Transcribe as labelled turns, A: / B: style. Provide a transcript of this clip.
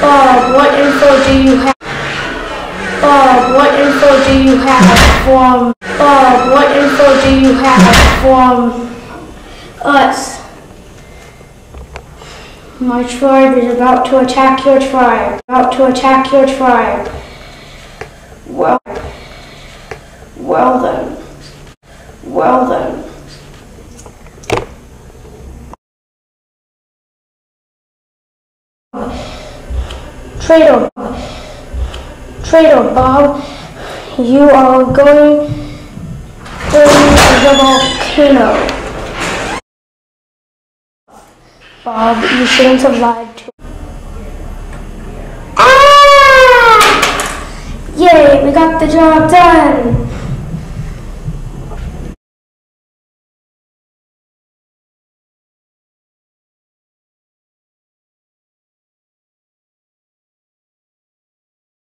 A: Bob, what info do you have? Bob, what info do you have from Bob, what info do you have from us? My tribe is about to attack your tribe. About to attack your tribe. Well, well then. Well then. Trader, Trader Bob, you are going to the volcano. Bob, you shouldn't have lied to Ah! Yay, we got the job done!